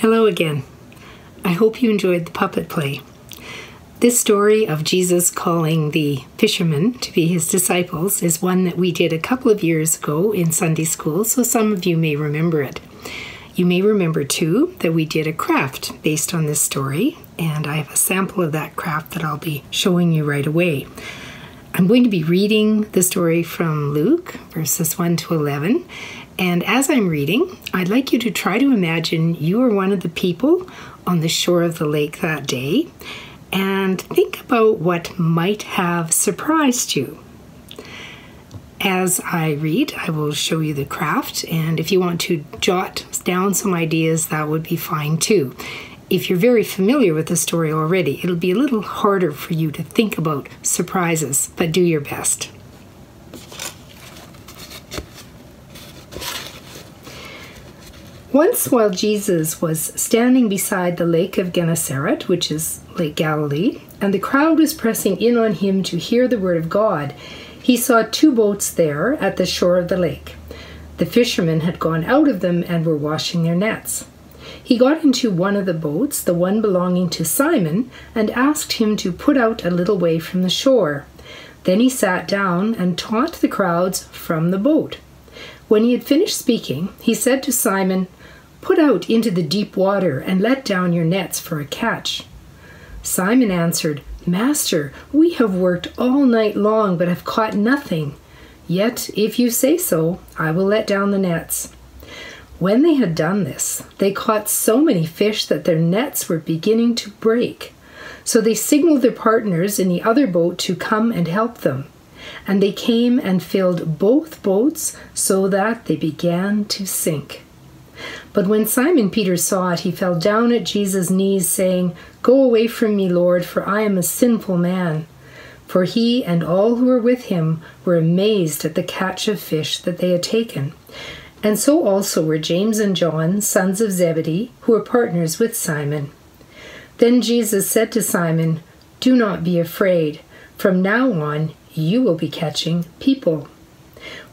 Hello again. I hope you enjoyed the puppet play. This story of Jesus calling the fishermen to be his disciples is one that we did a couple of years ago in Sunday school, so some of you may remember it. You may remember too that we did a craft based on this story, and I have a sample of that craft that I'll be showing you right away. I'm going to be reading the story from Luke, verses 1 to 11. And as I'm reading, I'd like you to try to imagine you are one of the people on the shore of the lake that day and think about what might have surprised you. As I read, I will show you the craft, and if you want to jot down some ideas, that would be fine too if you're very familiar with the story already, it'll be a little harder for you to think about surprises, but do your best. Once, while Jesus was standing beside the lake of Gennesaret, which is Lake Galilee, and the crowd was pressing in on him to hear the word of God, he saw two boats there at the shore of the lake. The fishermen had gone out of them and were washing their nets. He got into one of the boats, the one belonging to Simon, and asked him to put out a little way from the shore. Then he sat down and taught the crowds from the boat. When he had finished speaking, he said to Simon, Put out into the deep water and let down your nets for a catch. Simon answered, Master, we have worked all night long but have caught nothing. Yet, if you say so, I will let down the nets. When they had done this, they caught so many fish that their nets were beginning to break. So they signaled their partners in the other boat to come and help them. And they came and filled both boats so that they began to sink. But when Simon Peter saw it, he fell down at Jesus' knees, saying, Go away from me, Lord, for I am a sinful man. For he and all who were with him were amazed at the catch of fish that they had taken. And so also were James and John, sons of Zebedee, who were partners with Simon. Then Jesus said to Simon, Do not be afraid. From now on, you will be catching people.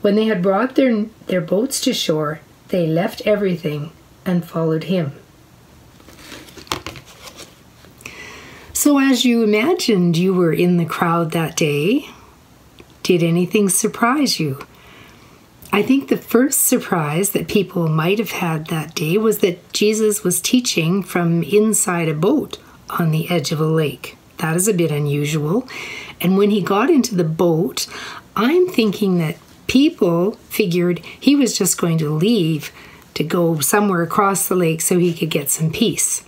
When they had brought their, their boats to shore, they left everything and followed him. So, as you imagined you were in the crowd that day, did anything surprise you? I think the first surprise that people might have had that day was that Jesus was teaching from inside a boat on the edge of a lake. That is a bit unusual. And when he got into the boat, I'm thinking that people figured he was just going to leave to go somewhere across the lake so he could get some peace.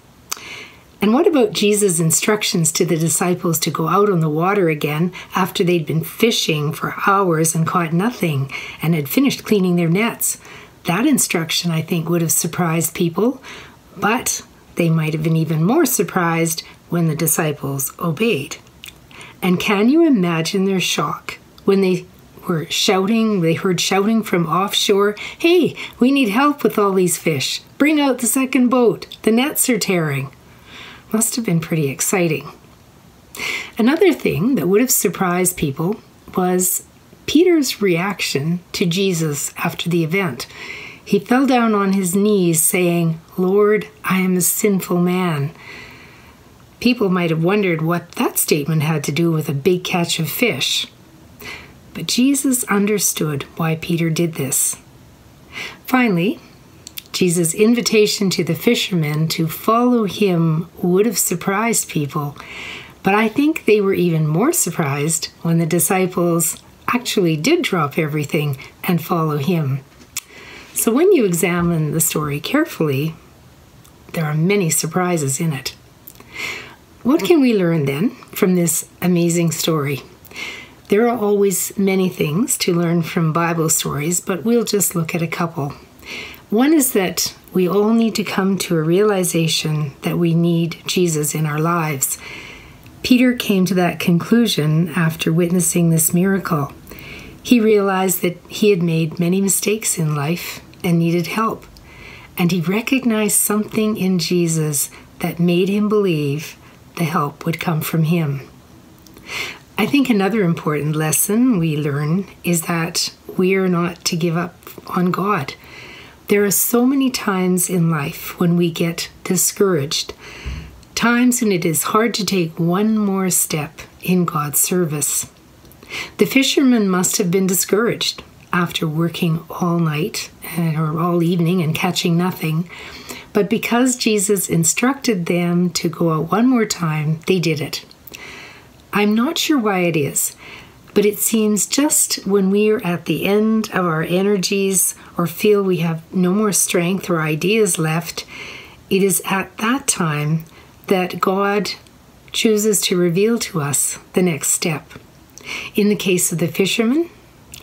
And what about Jesus' instructions to the disciples to go out on the water again after they'd been fishing for hours and caught nothing and had finished cleaning their nets? That instruction, I think, would have surprised people, but they might have been even more surprised when the disciples obeyed. And can you imagine their shock when they were shouting, they heard shouting from offshore, Hey, we need help with all these fish. Bring out the second boat. The nets are tearing. Must have been pretty exciting. Another thing that would have surprised people was Peter's reaction to Jesus after the event. He fell down on his knees, saying, Lord, I am a sinful man. People might have wondered what that statement had to do with a big catch of fish. But Jesus understood why Peter did this. Finally, Jesus' invitation to the fishermen to follow him would have surprised people, but I think they were even more surprised when the disciples actually did drop everything and follow him. So when you examine the story carefully, there are many surprises in it. What can we learn then from this amazing story? There are always many things to learn from Bible stories, but we'll just look at a couple. One is that we all need to come to a realization that we need Jesus in our lives. Peter came to that conclusion after witnessing this miracle. He realized that he had made many mistakes in life and needed help. And he recognized something in Jesus that made him believe the help would come from him. I think another important lesson we learn is that we are not to give up on God. There are so many times in life when we get discouraged, times when it is hard to take one more step in God's service. The fishermen must have been discouraged after working all night or all evening and catching nothing. But because Jesus instructed them to go out one more time, they did it. I'm not sure why it is, but it seems just when we are at the end of our energies or feel we have no more strength or ideas left, it is at that time that God chooses to reveal to us the next step. In the case of the fishermen,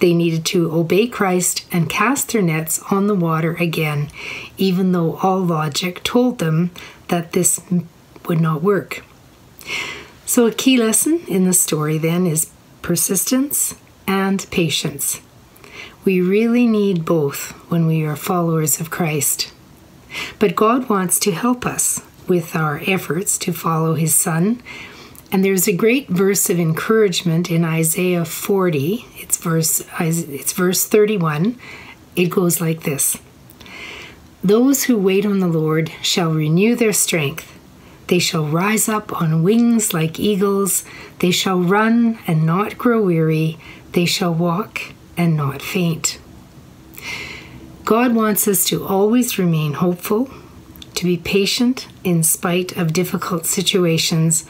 they needed to obey Christ and cast their nets on the water again, even though all logic told them that this would not work. So, a key lesson in the story then is persistence and patience. We really need both when we are followers of Christ. But God wants to help us with our efforts to follow His Son and there's a great verse of encouragement in Isaiah 40. It's verse it's verse 31. It goes like this. Those who wait on the Lord shall renew their strength. They shall rise up on wings like eagles. They shall run and not grow weary. They shall walk and not faint. God wants us to always remain hopeful, to be patient in spite of difficult situations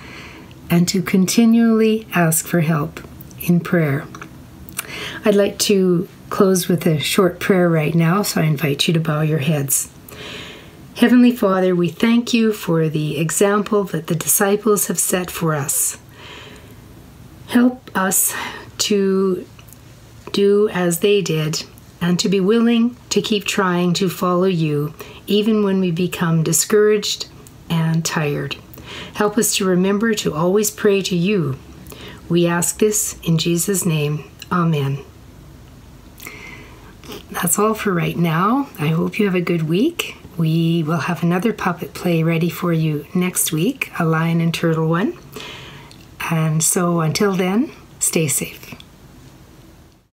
and to continually ask for help in prayer. I'd like to close with a short prayer right now, so I invite you to bow your heads. Heavenly Father, we thank you for the example that the disciples have set for us. Help us to do as they did and to be willing to keep trying to follow you, even when we become discouraged and tired. Help us to remember to always pray to you. We ask this in Jesus' name. Amen. That's all for right now. I hope you have a good week. We will have another puppet play ready for you next week, a lion and turtle one. And so until then, stay safe.